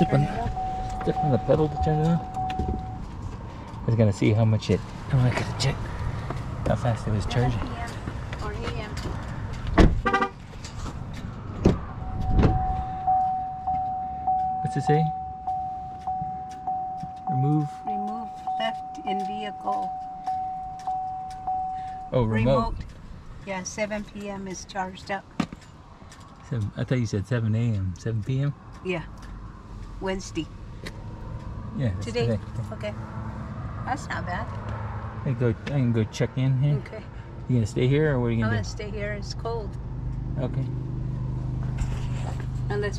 Step on, step on the pedal to turn it on. I was gonna see how much it. Oh, I gotta check how fast it was charging. What's it say? Remove. Remove left in vehicle. Oh, remote. Yeah, 7 p.m. is charged up. Seven, I thought you said 7 a.m. 7 p.m. Yeah. Wednesday. Yeah. Today. today. Okay. That's not bad. I go. I can go check in here. Okay. You gonna stay here, or what are you I'm gonna gonna stay here. It's cold. Okay. Unless we